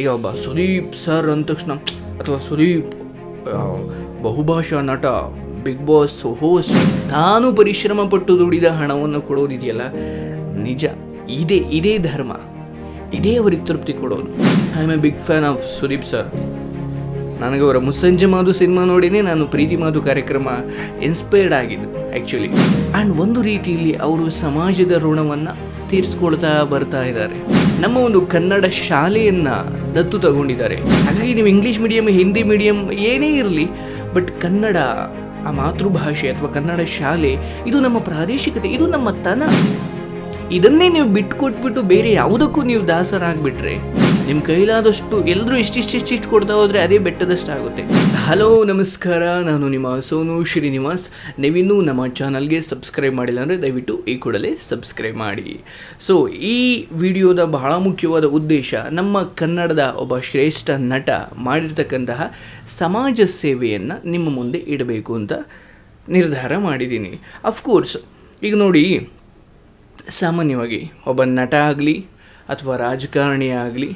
ಈಗ ಒಬ್ಬ ಸುದೀಪ್ ಸರ್ ಅಂದ ತಕ್ಷಣ, ಅಥವಾ ಸುದೀಪ್ ಬಹುಭಾಷಾ ನಟ, ಬಿಗ್ ಬಾಸ್ ಹೋಸ್ಟ್ ತಾನು ಪರಿಶ್ರಮ ಪಟ್ಟು ದುಡಿದ ಹಣವನ್ನು ಕೊಡೋದಿದೆಯಲ್ಲ, ನಿಜ, ಇದೇ ಇದೇ ಧರ್ಮ, ಇದೇ ಅವರಿಗೆ ತೃಪ್ತಿ ಕೊಡೋದು. I am a big fan of Sudeep sir. ನನಗೆ ಅವರ ಮುಸ್ಸಂಜೆ ಮಾದು ಸಿನಿಮಾ ನೋಡಿನೇ ನಾನು ಪ್ರೀತಿ ಮಾಧು ಕಾರ್ಯಕ್ರಮ ಇನ್ಸ್ಪೈರ್ಡ್ ಆಗಿದ್ದು ಆ್ಯಕ್ಚುಲಿ ಆ್ಯಂಡ್ ಒಂದು ರೀತಿಯಲ್ಲಿ ಅವರು ಸಮಾಜದ ಋಣವನ್ನು ತೀರಿಸ್ಕೊಳ್ತಾ ಬರ್ತಾ ಇದ್ದಾರೆ. ನಮ್ಮ ಒಂದು ಕನ್ನಡ ಶಾಲೆಯನ್ನು ದತ್ತು ತಗೊಂಡಿದ್ದಾರೆ. ಹಾಗಾಗಿ ನೀವು ಇಂಗ್ಲೀಷ್ ಮೀಡಿಯಂ ಹಿಂದಿ ಮೀಡಿಯಂ ಏನೇ ಇರಲಿ ಬಟ್ ಕನ್ನಡ, ಆ ಮಾತೃಭಾಷೆ ಅಥವಾ ಕನ್ನಡ ಶಾಲೆ, ಇದು ನಮ್ಮ ಪ್ರಾದೇಶಿಕತೆ, ಇದು ನಮ್ಮ ತನ. ಇದನ್ನೇ ನೀವು ಬಿಟ್ಕೊಟ್ಬಿಟ್ಟು ಬೇರೆ ಯಾವುದಕ್ಕೂ ನೀವು ದಾಸರಾಗ್ಬಿಟ್ರೆ ನಿಮ್ಮ ಕೈಲಾದಷ್ಟು ಎಲ್ಲರೂ ಇಷ್ಟಿಷ್ಟಿಷ್ಟಿಷ್ಟು ಕೊಡ್ತಾ ಹೋದರೆ ಅದೇ ಬೆಟ್ಟದಷ್ಟಾಗುತ್ತೆ. ಹಲೋ, ನಮಸ್ಕಾರ. ನಾನು ನಿಮ್ಮ ಸೋನು ಶ್ರೀನಿವಾಸ್. ನೀವಿನ್ನೂ ನಮ್ಮ ಚಾನಲ್ಗೆ ಸಬ್ಸ್ಕ್ರೈಬ್ ಮಾಡಿಲ್ಲ ಅಂದರೆ ದಯವಿಟ್ಟು ಈ ಕೂಡಲೇ ಸಬ್ಸ್ಕ್ರೈಬ್ ಮಾಡಿ. ಸೊ ಈ ವಿಡಿಯೋದ ಬಹಳ ಮುಖ್ಯವಾದ ಉದ್ದೇಶ, ನಮ್ಮ ಕನ್ನಡದ ಒಬ್ಬ ಶ್ರೇಷ್ಠ ನಟ ಮಾಡಿರ್ತಕ್ಕಂತಹ ಸಮಾಜ ಸೇವೆಯನ್ನು ನಿಮ್ಮ ಮುಂದೆ ಇಡಬೇಕು ಅಂತ ನಿರ್ಧಾರ ಮಾಡಿದ್ದೀನಿ. ಅಫ್ಕೋರ್ಸ್ ಈಗ ನೋಡಿ ಸಾಮಾನ್ಯವಾಗಿ ಒಬ್ಬ ನಟ ಆಗಲಿ ಅಥವಾ ರಾಜಕಾರಣಿ ಆಗಲಿ,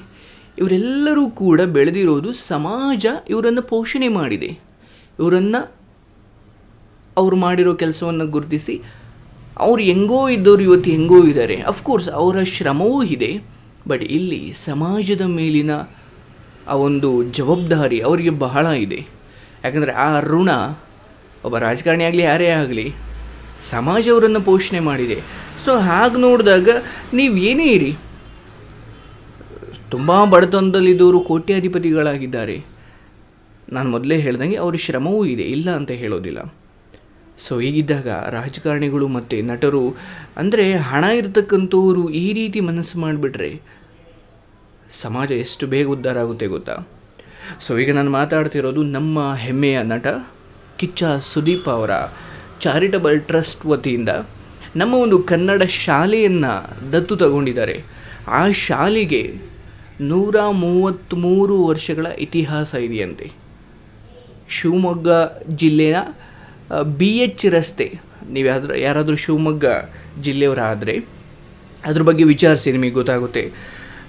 ಇವರೆಲ್ಲರೂ ಕೂಡ ಬೆಳೆದಿರೋದು ಸಮಾಜ ಇವರನ್ನು ಪೋಷಣೆ ಮಾಡಿದೆ. ಇವರನ್ನು ಅವ್ರು ಮಾಡಿರೋ ಕೆಲಸವನ್ನು ಗುರುತಿಸಿ, ಅವ್ರು ಹೆಂಗೋ ಇದ್ದವ್ರು ಇವತ್ತು ಹೆಂಗೋ ಇದ್ದಾರೆ. ಅಫ್ಕೋರ್ಸ್ ಅವರ ಶ್ರಮವೂ ಇದೆ ಬಟ್ ಇಲ್ಲಿ ಸಮಾಜದ ಮೇಲಿನ ಆ ಒಂದು ಜವಾಬ್ದಾರಿ ಅವರಿಗೆ ಬಹಳ ಇದೆ. ಯಾಕಂದರೆ ಆ ಋಣ ಒಬ್ಬ ರಾಜಕಾರಣಿ ಆಗಲಿ, ಯಾರೇ ಆಗಲಿ, ಸಮಾಜ ಅವರನ್ನು ಪೋಷಣೆ ಮಾಡಿದೆ. ಸೊ ಹಾಗೆ ನೋಡಿದಾಗ ನೀವು ಏನೇ ಇರಿ. ತುಂಬ ಬಡತನದಲ್ಲಿದ್ದವರು ಕೋಟ್ಯಾಧಿಪತಿಗಳಾಗಿದ್ದಾರೆ. ನಾನು ಮೊದಲೇ ಹೇಳ್ದಂಗೆ ಅವ್ರ ಶ್ರಮವೂ ಇದೆ, ಇಲ್ಲ ಅಂತ ಹೇಳೋದಿಲ್ಲ. ಸೊ ಹೀಗಿದ್ದಾಗ ರಾಜಕಾರಣಿಗಳು ಮತ್ತು ನಟರು, ಅಂದರೆ ಹಣ ಇರತಕ್ಕಂಥವರು ಈ ರೀತಿ ಮನಸ್ಸು ಮಾಡಿಬಿಟ್ರೆ ಸಮಾಜ ಎಷ್ಟು ಬೇಗ ಉದ್ಧಾರ ಆಗುತ್ತೆ ಗೊತ್ತಾ? ಸೊ ಈಗ ನಾನು ಮಾತಾಡ್ತಿರೋದು ನಮ್ಮ ಹೆಮ್ಮೆಯ ನಟ ಕಿಚ್ಚ ಸುದೀಪ್ ಅವರ ಚಾರಿಟಬಲ್ ಟ್ರಸ್ಟ್ ವತಿಯಿಂದ. ನಮ್ಮ ಒಂದು ಕನ್ನಡ ಶಾಲೆಯನ್ನು ದತ್ತು ತಗೊಂಡಿದ್ದಾರೆ. ಆ ಶಾಲೆಗೆ ನೂರ ಮೂವತ್ತ್ಮೂರು ವರ್ಷಗಳ ಇತಿಹಾಸ ಇದೆಯಂತೆ. ಶಿವಮೊಗ್ಗ ಜಿಲ್ಲೆಯ ಬಿ ಎಚ್ ರಸ್ತೆ. ನೀವು ಯಾವ್ದಾರು ಯಾರಾದರೂ ಶಿವಮೊಗ್ಗ ಜಿಲ್ಲೆಯವರಾದರೆ ಅದ್ರ ಬಗ್ಗೆ ವಿಚಾರಿಸಿ ನಿಮಗೆ ಗೊತ್ತಾಗುತ್ತೆ.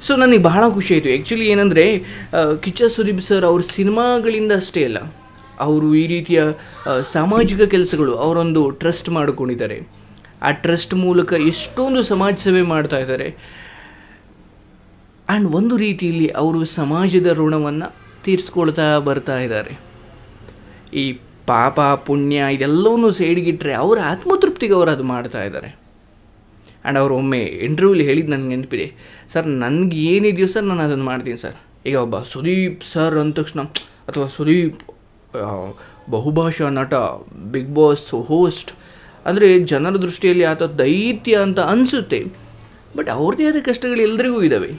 ಸೊ, ನನಗೆ ಬಹಳ ಖುಷಿ ಆಯಿತು. ಆ್ಯಕ್ಚುಲಿ ಏನಂದರೆ ಕಿಚ್ಚ ಸುದೀಪ್ ಸರ್ ಅವ್ರ ಸಿನಿಮಾಗಳಿಂದ ಅಷ್ಟೇ ಅಲ್ಲ, ಅವರು ಈ ರೀತಿಯ ಸಾಮಾಜಿಕ ಕೆಲಸಗಳು ಅವರೊಂದು ಟ್ರಸ್ಟ್ ಮಾಡಿಕೊಂಡಿದ್ದಾರೆ. ಆ ಟ್ರಸ್ಟ್ ಮೂಲಕ ಎಷ್ಟೊಂದು ಸಮಾಜ ಸೇವೆ ಮಾಡ್ತಾ ಇದ್ದಾರೆ. ಆ್ಯಂಡ್ ಒಂದು ರೀತಿಯಲ್ಲಿ ಅವರು ಸಮಾಜದ ಋಣವನ್ನು ತೀರಿಸ್ಕೊಳ್ತಾ ಬರ್ತಾ ಇದ್ದಾರೆ. ಈ ಪಾಪ, ಪುಣ್ಯ ಇದೆಲ್ಲವನ್ನೂ ಸೈಡ್ಗಿಟ್ರೆ ಅವರ ಆತ್ಮತೃಪ್ತಿಗೆ ಅವರು ಅದು ಮಾಡ್ತಾ ಇದ್ದಾರೆ. ಆ್ಯಂಡ್ ಅವರು ಒಮ್ಮೆ ಇಂಟರ್ವ್ಯೂಲಿ ಹೇಳಿದ್ದು ನನಗೆ ನೆನಪಿದೆ. ಸರ್, ನನಗೆ ಏನಿದೆಯೋ ಸರ್, ನಾನು ಅದನ್ನು ಮಾಡ್ತೀನಿ ಸರ್. ಈಗ ಒಬ್ಬ ಸುದೀಪ್ ಸರ್ ಅಂದ ತಕ್ಷಣ, ಅಥವಾ ಸುದೀಪ್ ಬಹುಭಾಷಾ ನಟ, ಬಿಗ್ ಬಾಸ್ ಹೋಸ್ಟ್ ಅಂದರೆ ಜನರ ದೃಷ್ಟಿಯಲ್ಲಿ ಆತ ದೈತ್ಯ ಅಂತ ಅನಿಸುತ್ತೆ. ಬಟ್ ಅವ್ರದ್ದೇ ಆದ ಕಷ್ಟಗಳು ಎಲ್ಲರಿಗೂ ಇದ್ದಾವೆ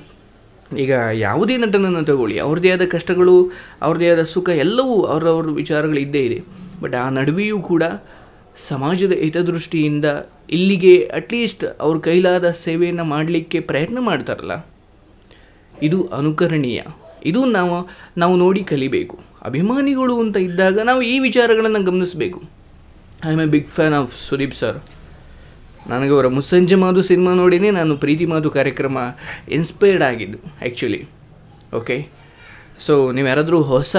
ಈಗ ಯಾವುದೇ ನಟನನ್ನು ತಗೊಳ್ಳಿ, ಅವ್ರದ್ದೇ ಆದ ಕಷ್ಟಗಳು, ಅವ್ರದ್ದೇ ಆದ ಸುಖ ಎಲ್ಲವೂ ಅವ್ರವ್ರ ವಿಚಾರಗಳು ಇದ್ದೇ ಇದೆ. ಬಟ್ ಆ ನಡುವೆಯೂ ಕೂಡ ಸಮಾಜದ ಹಿತದೃಷ್ಟಿಯಿಂದ ಇಲ್ಲಿಗೆ ಅಟ್ಲೀಸ್ಟ್ ಅವ್ರ ಕೈಲಾದ ಸೇವೆಯನ್ನು ಮಾಡಲಿಕ್ಕೆ ಪ್ರಯತ್ನ ಮಾಡ್ತಾರಲ್ಲ. ಇದು ಅನುಕರಣೀಯ. ಇದು ನಾವು ನಾವು ನೋಡಿ ಕಲಿಬೇಕು. ಅಭಿಮಾನಿಗಳು ಅಂತ ಇದ್ದಾಗ ನಾವು ಈ ವಿಚಾರಗಳನ್ನು ಗಮನಿಸಬೇಕು. I am a big fan of Sudeep sir ನನಗೆ ಅವರ ಮುಸ್ಸಂಜೆ ಮಾದು ಸಿನಿಮಾ ನೋಡಿನೇ ನಾನು ಪ್ರೀತಿ ಮಾತು ಕಾರ್ಯಕ್ರಮ ಇನ್ಸ್ಪೈರ್ಡ್ ಆಗಿದ್ದು ಆ್ಯಕ್ಚುಲಿ ಓಕೆ ಸೊ ನೀವು ಯಾರಾದರೂ ಹೊಸ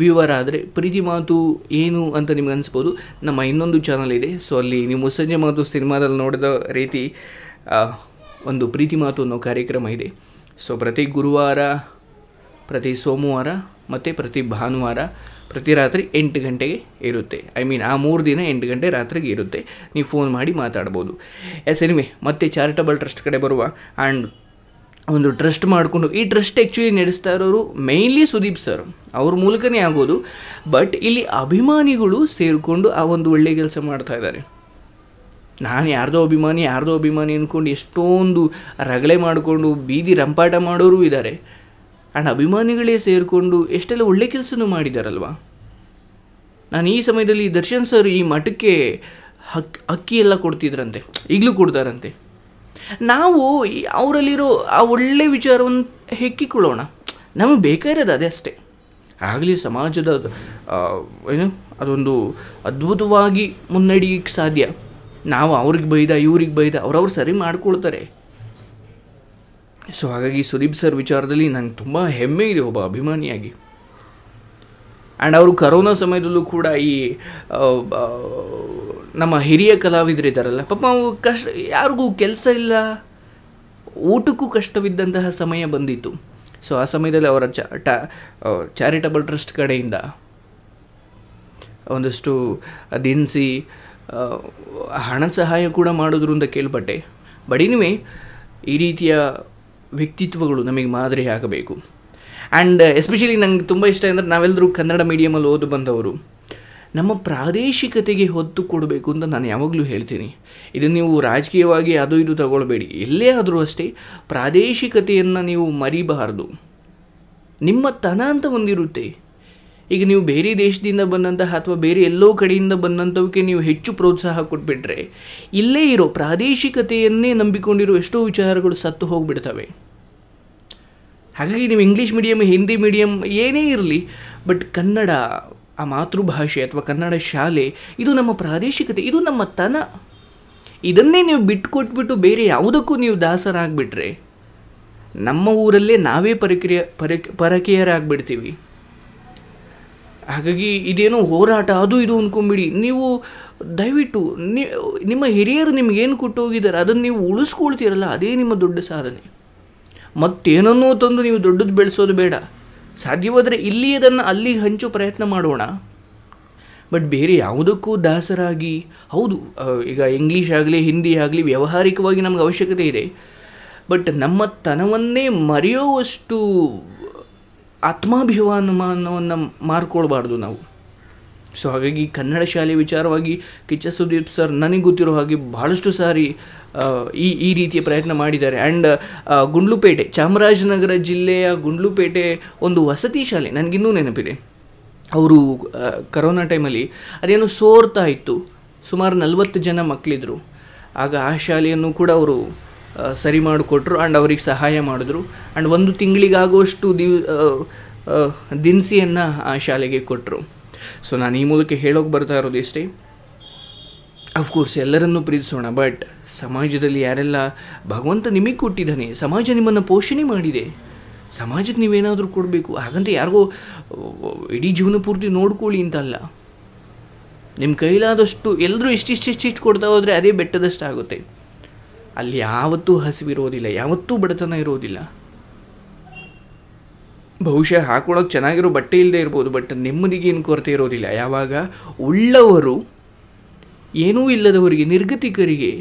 ವ್ಯೂವರ್ ಆದರೆ ಪ್ರೀತಿ ಮಾತು ಏನು ಅಂತ ನಿಮ್ಗೆ ಅನಿಸ್ಬೋದು? ನಮ್ಮ ಇನ್ನೊಂದು ಚಾನಲ್ ಇದೆ. ಸೊ ಅಲ್ಲಿ ನೀವು ಮುಸ್ಸಂಜೆ ಮಾತು ಸಿನಿಮಾದಲ್ಲಿ ನೋಡಿದ ರೀತಿ ಒಂದು ಪ್ರೀತಿ ಮಾತು ಅನ್ನೋ ಕಾರ್ಯಕ್ರಮ ಇದೆ. ಸೊ ಪ್ರತಿ ಗುರುವಾರ, ಪ್ರತಿ ಸೋಮವಾರ ಮತ್ತು ಪ್ರತಿ ಭಾನುವಾರ ಪ್ರತಿ ರಾತ್ರಿ ಎಂಟು ಗಂಟೆಗೆ ಇರುತ್ತೆ. ಐ ಮೀನ್ ಆ ಮೂರು ದಿನ ಎಂಟು ಗಂಟೆ ರಾತ್ರಿಗೆ ಇರುತ್ತೆ. ನೀವು ಫೋನ್ ಮಾಡಿ ಮಾತಾಡ್ಬೋದು. ಎಸ್ ಎನಿವೆ ಮತ್ತೆ ಚಾರಿಟಬಲ್ ಟ್ರಸ್ಟ್ ಕಡೆ ಬರುವ ಆ್ಯಂಡ್ ಒಂದು ಟ್ರಸ್ಟ್ ಮಾಡಿಕೊಂಡು, ಈ ಟ್ರಸ್ಟ್ ಆ್ಯಕ್ಚುಲಿ ನಡೆಸ್ತಾ ಇರೋರು ಮೇಯ್ನ್ಲಿ ಸುದೀಪ್ ಸರ್ ಅವ್ರ ಮೂಲಕನೇ ಆಗೋದು. ಬಟ್ ಇಲ್ಲಿ ಅಭಿಮಾನಿಗಳು ಸೇರಿಕೊಂಡು ಆ ಒಂದು ಒಳ್ಳೆ ಕೆಲಸ ಮಾಡ್ತಾ ಇದ್ದಾರೆ. ನಾನು ಯಾರ್ದೋ ಅಭಿಮಾನಿ ಯಾರ್ದೋ ಅಭಿಮಾನಿ ಅಂದ್ಕೊಂಡು ಎಷ್ಟೊಂದು ರಗಳೆ ಮಾಡಿಕೊಂಡು, ಬೀದಿ ರಂಪಾಟ ಮಾಡೋರು ಇದ್ದಾರೆ. ಆ್ಯಂಡ್ ಅಭಿಮಾನಿಗಳೇ ಸೇರಿಕೊಂಡು ಎಷ್ಟೆಲ್ಲ ಒಳ್ಳೆ ಕೆಲಸನೂ ಮಾಡಿದಾರಲ್ವಾ? ನಾನು ಈ ಸಮಯದಲ್ಲಿ ದರ್ಶನ್ ಸರ್ ಈ ಮಠಕ್ಕೆ ಹಕ್, ಅಕ್ಕಿ ಎಲ್ಲ ಕೊಡ್ತಿದ್ರಂತೆ, ಈಗಲೂ ಕೊಡ್ತಾರಂತೆ. ನಾವು ಅವರಲ್ಲಿರೋ ಆ ಒಳ್ಳೆ ವಿಚಾರವನ್ನು ಹೆಕ್ಕಿಕೊಳ್ಳೋಣ. ನಮಗೆ ಬೇಕಾಗಿರೋದು ಅದೇ ಅಷ್ಟೇ. ಆಗಲಿ ಸಮಾಜದ ಏನು, ಅದೊಂದು ಅದ್ಭುತವಾಗಿ ಮುನ್ನಡೆಯಕ್ಕೆ ಸಾಧ್ಯ. ನಾವು ಅವ್ರಿಗೆ ಬೈದ, ಇವ್ರಿಗೆ ಬೈದ, ಅವ್ರವ್ರು ಸರಿ ಮಾಡ್ಕೊಳ್ತಾರೆ. ಸೊ ಹಾಗಾಗಿ ಸುದೀಪ್ ಸರ್ ವಿಚಾರದಲ್ಲಿ ನಂಗೆ ತುಂಬ ಹೆಮ್ಮೆ ಇದೆ ಒಬ್ಬ ಅಭಿಮಾನಿಯಾಗಿ. ಆ್ಯಂಡ್ ಅವರು ಕರೋನಾ ಸಮಯದಲ್ಲೂ ಕೂಡ ಈ ನಮ್ಮ ಹಿರಿಯ ಕಲಾವಿದರಿದ್ದಾರಲ್ಲ ಪಾಪ ಅವು ಕಷ್ಟ, ಯಾರಿಗೂ ಕೆಲಸ ಇಲ್ಲ. ಊಟಕ್ಕೂ ಕಷ್ಟವಿದ್ದಂತಹ ಸಮಯ ಬಂದಿತ್ತು. ಸೊ ಆ ಸಮಯದಲ್ಲಿ ಅವರ ಚ, ಟಾ ಚಾರಿಟಬಲ್ ಟ್ರಸ್ಟ್ ಕಡೆಯಿಂದ ಒಂದಷ್ಟು ದಿನಸಿ ಹಣ ಸಹಾಯ ಕೂಡ ಮಾಡಿದ್ರು ಅಂತ ಕೇಳ್ಪಟ್ಟೆ. ಬಟ್ ಈ ರೀತಿಯ ವ್ಯಕ್ತಿತ್ವಗಳು ನಮಗೆ ಮಾದರಿ ಆಗಬೇಕು. ಆ್ಯಂಡ್ ಎಸ್ಪೆಷಲಿ ನಂಗೆ ತುಂಬ ಇಷ್ಟ ಅಂದರೆ ನಾವೆಲ್ಲರೂ ಕನ್ನಡ ಮೀಡಿಯಮಲ್ಲಿ ಓದು ಬಂದವರು, ನಮ್ಮ ಪ್ರಾದೇಶಿಕತೆಗೆ ಹೊತ್ತು ಕೊಡಬೇಕು ಅಂತ ನಾನು ಯಾವಾಗಲೂ ಹೇಳ್ತೀನಿ. ಇದು ನೀವು ರಾಜಕೀಯವಾಗಿ ಅದು ಇದು ತಗೊಳ್ಬೇಡಿ. ಎಲ್ಲೇ ಆದರೂ ಅಷ್ಟೇ ಪ್ರಾದೇಶಿಕತೆಯನ್ನು ನೀವು ಮರಿಬಾರ್ದು. ನಿಮ್ಮ ತನ ಅಂತ ಒಂದಿರುತ್ತೆ. ಈಗ ನೀವು ಬೇರೆ ದೇಶದಿಂದ ಬಂದಂತಹ ಅಥವಾ ಬೇರೆ ಎಲ್ಲೋ ಕಡೆಯಿಂದ ಬಂದಂಥವಕ್ಕೆ ನೀವು ಹೆಚ್ಚು ಪ್ರೋತ್ಸಾಹ ಕೊಟ್ಬಿಟ್ರೆ, ಇಲ್ಲೇ ಇರೋ ಪ್ರಾದೇಶಿಕತೆಯನ್ನೇ ನಂಬಿಕೊಂಡಿರೋ ಎಷ್ಟೋ ವಿಚಾರಗಳು ಸತ್ತು ಹೋಗ್ಬಿಡ್ತವೆ. ಹಾಗಾಗಿ ನೀವು ಇಂಗ್ಲೀಷ್ ಮೀಡಿಯಮ್ ಹಿಂದಿ ಮೀಡಿಯಮ್ ಏನೇ ಇರಲಿ ಬಟ್ ಕನ್ನಡ, ಆ ಮಾತೃಭಾಷೆ ಅಥವಾ ಕನ್ನಡ ಶಾಲೆ, ಇದು ನಮ್ಮ ಪ್ರಾದೇಶಿಕತೆ, ಇದು ನಮ್ಮ ತನ. ಇದನ್ನೇ ನೀವು ಬಿಟ್ಕೊಟ್ಬಿಟ್ಟು ಬೇರೆ ಯಾವುದಕ್ಕೂ ನೀವು ದಾಸರಾಗ್ಬಿಟ್ರೆ, ನಮ್ಮ ಊರಲ್ಲೇ ನಾವೇ ಪರಕ್ರಿಯ, ಪರಕ್, ಪರಕೀಯರಾಗ್ಬಿಡ್ತೀವಿ. ಹಾಗಾಗಿ ಇದೇನೋ ಹೋರಾಟ, ಅದು ಇದು ಅಂದ್ಕೊಂಬಿಡಿ ನೀವು ದಯವಿಟ್ಟು ನಿಮ್ಮ ಹಿರಿಯರು ನಿಮ್ಗೇನು ಕೊಟ್ಟು ಹೋಗಿದ್ದಾರೆ ಅದನ್ನು ನೀವು ಉಳಿಸ್ಕೊಳ್ತೀರಲ್ಲ, ಅದೇ ನಿಮ್ಮ ದೊಡ್ಡ ಸಾಧನೆ. ಮತ್ತೇನನ್ನೋ ತಂದು ನೀವು ದೊಡ್ಡದು ಬೆಳೆಸೋದು ಬೇಡ. ಸಾಧ್ಯವಾದರೆ ಇಲ್ಲಿ ಅದನ್ನು ಅಲ್ಲಿಗೆ ಹಂಚೋ ಪ್ರಯತ್ನ ಮಾಡೋಣ. ಬಟ್ ಬೇರೆ ಯಾವುದಕ್ಕೂ ದಾಸರಾಗಿ, ಹೌದು ಈಗ ಇಂಗ್ಲೀಷ್ ಆಗಲಿ ಹಿಂದಿ ಆಗಲಿ ವ್ಯಾವಹಾರಿಕವಾಗಿ ನಮ್ಗೆ ಅವಶ್ಯಕತೆ ಇದೆ. ಬಟ್ ನಮ್ಮ ತನವನ್ನೇ ಮರೆಯುವಷ್ಟು ಆತ್ಮಾಭಿಮಾನವನ್ನು ಮಾರ್ಕೊಳ್ಬಾರ್ದು ನಾವು. ಸೊ ಹಾಗಾಗಿ ಕನ್ನಡ ಶಾಲೆ ವಿಚಾರವಾಗಿ ಕಿಚ್ಚ ಸುದೀಪ್ ಸರ್ ನನಗೆ ಗೊತ್ತಿರೋ ಹಾಗೆ ಭಾಳಷ್ಟು ಸಾರಿ ಈ ಈ ರೀತಿಯ ಪ್ರಯತ್ನ ಮಾಡಿದ್ದಾರೆ. ಆ್ಯಂಡ್ ಗುಂಡ್ಲುಪೇಟೆ, ಚಾಮರಾಜನಗರ ಜಿಲ್ಲೆಯ ಗುಂಡ್ಲುಪೇಟೆ ಒಂದು ವಸತಿ ಶಾಲೆ ನನಗಿನ್ನೂ ನೆನಪಿದೆ. ಅವರು ಕರೋನಾ ಟೈಮಲ್ಲಿ ಅದೇನೋ ಸೋರ್ತಾ ಇತ್ತು. ಸುಮಾರು ನಲವತ್ತು ಜನ ಮಕ್ಕಳಿದ್ರು ಆಗ ಆ ಶಾಲೆಯನ್ನು ಕೂಡ ಅವರು ಸರಿ ಮಾಡಿಕೊಟ್ರು ಆ್ಯಂಡ್ ಅವ್ರಿಗೆ ಸಹಾಯ ಮಾಡಿದ್ರು. ಆ್ಯಂಡ್ ಒಂದು ತಿಂಗಳಿಗಾಗುವಷ್ಟು ದಿವ್ ದಿನಸಿಯನ್ನು ಆ ಶಾಲೆಗೆ ಕೊಟ್ಟರು ಸೊ ನಾನು ಈ ಮೂಲಕ ಹೇಳೋಕೆ ಬರ್ತಾ ಇರೋದು ಇಷ್ಟೇ. ಅಫ್ಕೋರ್ಸ್ ಎಲ್ಲರನ್ನೂ ಪ್ರೀತಿಸೋಣ ಬಟ್ ಸಮಾಜದಲ್ಲಿ ಯಾರೆಲ್ಲ ಭಗವಂತ ನಿಮಗೆ ಕೊಟ್ಟಿದ್ದಾನೆ, ಸಮಾಜ ನಿಮ್ಮನ್ನು ಪೋಷಣೆ ಮಾಡಿದೆ, ಸಮಾಜಕ್ಕೆ ನೀವೇನಾದರೂ ಕೊಡಬೇಕು, ಹಾಗಂತ ಯಾರಿಗೋ, ಇಡೀ ಜೀವನ ಪೂರ್ತಿ ನೋಡ್ಕೊಳ್ಳಿ ಅಂತಲ್ಲ. ನಿಮ್ಮ ಕೈಲಾದಷ್ಟು ಎಲ್ಲರೂ ಇಷ್ಟಿಷ್ಟಿಷ್ಟಿಷ್ಟು ಕೊಡ್ತಾ ಹೋದರೆ ಅದೇ ಬೆಟ್ಟದಷ್ಟು ಆಗುತ್ತೆ ಅಲ್ಲಿ ಯಾವತ್ತೂ ಹಸಿವಿರೋದಿಲ್ಲ, ಯಾವತ್ತೂ ಬಡತನ ಇರೋದಿಲ್ಲ. ಬಹುಶಃ ಹಾಕೊಳ್ಳೋಕೆ ಚೆನ್ನಾಗಿರೋ ಬಟ್ಟೆ ಇಲ್ಲದೆ ಇರ್ಬೋದು ಬಟ್ ನೆಮ್ಮದಿಗೆ ಏನು ಕೊರತೆ ಇರೋದಿಲ್ಲ. ಯಾವಾಗ ಉಳ್ಳವರು ಏನೂ ಇಲ್ಲದವರಿಗೆ, ನಿರ್ಗತಿಕರಿಗೆ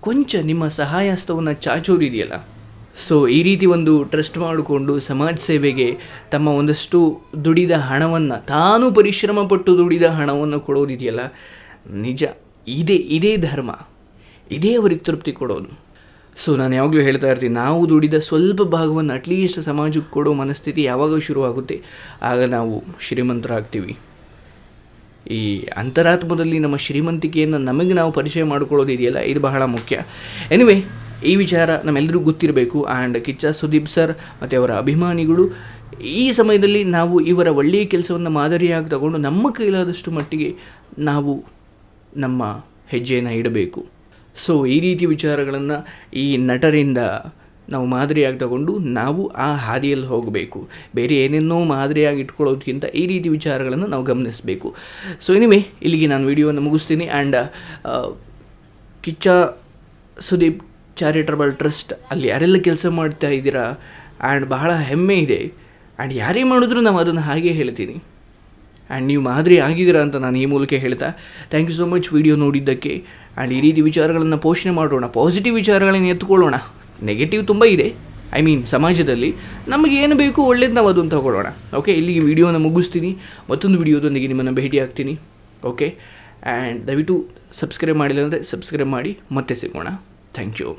ಕೊಂಚ ನಿಮ್ಮ ಸಹಾಯ ಹಸ್ತವನ್ನು ಇದೆಯಲ್ಲ ಸೊ ಈ ರೀತಿ ಒಂದು ಟ್ರಸ್ಟ್ ಮಾಡಿಕೊಂಡು ಸಮಾಜ ಸೇವೆಗೆ ತಮ್ಮ ಒಂದಷ್ಟು ದುಡಿದ ಹಣವನ್ನು, ತಾನು ಪರಿಶ್ರಮ ಪಟ್ಟು ದುಡಿದ ಹಣವನ್ನು ಕೊಡೋದಿದೆಯಲ್ಲ. ನಿಜ, ಇದೇ ಇದೇ ಧರ್ಮ. ಇದೇ ಅವರಿಗೆ ತೃಪ್ತಿ ಕೊಡೋದು. ಸೊ ನಾನು ಯಾವಾಗಲೂ ಹೇಳ್ತಾ ಇರ್ತೀನಿ, ನಾವು ದುಡಿದ ಸ್ವಲ್ಪ ಭಾಗವನ್ನು ಅಟ್ಲೀಸ್ಟ್ ಸಮಾಜಕ್ಕೆ ಕೊಡೋ ಮನಸ್ಥಿತಿ ಯಾವಾಗ ಶುರುವಾಗುತ್ತೆ ಆಗ ನಾವು ಶ್ರೀಮಂತರಾಗ್ತೀವಿ. ಈ ಅಂತರಾತ್ಮದಲ್ಲಿ ನಮ್ಮ ಶ್ರೀಮಂತಿಕೆಯನ್ನು ನಮಗೆ ನಾವು ಪರಿಚಯ ಮಾಡಿಕೊಳ್ಳೋದಿದೆಯಲ್ಲ ಇದು ಬಹಳ ಮುಖ್ಯ. ಎನಿವೆ ಈ ವಿಚಾರ ನಮ್ಮೆಲ್ಲರಿಗೂ ಗೊತ್ತಿರಬೇಕು ಆ್ಯಂಡ್ ಕಿಚ್ಚ ಸುದೀಪ್ ಸರ್ ಮತ್ತು ಅವರ ಅಭಿಮಾನಿಗಳು, ಈ ಸಮಯದಲ್ಲಿ ನಾವು ಇವರ ಒಳ್ಳೆಯ ಕೆಲಸವನ್ನು ಮಾದರಿಯಾಗಿ ತಗೊಂಡು ನಮ್ಮ ಕೈಲಾದಷ್ಟು ಮಟ್ಟಿಗೆ ನಾವು ನಮ್ಮ ಹೆಜ್ಜೆಯನ್ನು ಇಡಬೇಕು. ಸೊ ಈ ರೀತಿ ವಿಚಾರಗಳನ್ನು ಈ ನಟರಿಂದ ನಾವು ಮಾದರಿಯಾಗಿ ತಗೊಂಡು ನಾವು ಆ ಹಾದಿಯಲ್ಲಿ ಹೋಗಬೇಕು. ಬೇರೆ ಏನೇನೋ ಮಾದರಿಯಾಗಿ ಇಟ್ಕೊಳ್ಳೋದಕ್ಕಿಂತ ಈ ರೀತಿ ವಿಚಾರಗಳನ್ನು ನಾವು ಗಮನಿಸಬೇಕು. ಸೊ ಎನಿವೆ ಇಲ್ಲಿಗೆ ನಾನು ವಿಡಿಯೋವನ್ನು ಮುಗಿಸ್ತೀನಿ and Kichcha Sudeep charitable trust ಅಲ್ಲಿ ಯಾರೆಲ್ಲ ಕೆಲಸ ಮಾಡ್ತಾ ಇದ್ದೀರಾ ಆ್ಯಂಡ್ ಬಹಳ ಹೆಮ್ಮೆ ಇದೆ. ಆ್ಯಂಡ್ ಯಾರೇ ಮಾಡಿದ್ರು ನಾವು ಅದನ್ನು ಹಾಗೆ ಹೇಳ್ತೀನಿ. ಆ್ಯಂಡ್ ನೀವು ಮಾದರಿ ಆಗಿದ್ದೀರಾ ಅಂತ ನಾನು ಈ ಮೂಲಕ ಹೇಳ್ತಾ thank you so much video ನೋಡಿದ್ದಕ್ಕೆ. ಆ್ಯಂಡ್ ಈ ರೀತಿ ವಿಚಾರಗಳನ್ನು ಪೋಷಣೆ ಮಾಡೋಣ ಪಾಸಿಟಿವ್ ವಿಚಾರಗಳನ್ನು ಎತ್ಕೊಳ್ಳೋಣ. ನೆಗೆಟಿವ್ ತುಂಬ ಇದೆ. ಐ ಮೀನ್ ಸಮಾಜದಲ್ಲಿ ನಮಗೆ ಏನು ಬೇಕು ಒಳ್ಳೇದು ನಾವು ಅಂತ ತಗೊಳ್ಳೋಣ. ಓಕೆ ಇಲ್ಲಿಗೆ ವಿಡಿಯೋನ ಮುಗಿಸ್ತೀನಿ. ಮತ್ತೊಂದು ವಿಡಿಯೋದೊಂದಿಗೆ ನಿಮ್ಮನ್ನು ಭೇಟಿ ಆಗ್ತೀನಿ. ಓಕೆ ಆ್ಯಂಡ್ ದಯವಿಟ್ಟು ಸಬ್ಸ್ಕ್ರೈಬ್ ಮಾಡಿಲ್ಲ ಅಂದರೆ ಸಬ್ಸ್ಕ್ರೈಬ್ ಮಾಡಿ ಮತ್ತೆ ಸಿಗೋಣ. Thank you